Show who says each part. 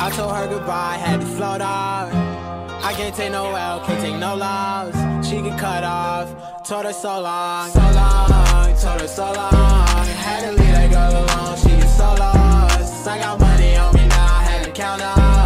Speaker 1: I told her goodbye, had to float off. I can't take no L, can't take no loss. She get cut off, told her so long, so long, told her so long. Had to leave that girl alone, she get so lost. I got money on me now, I had to count off.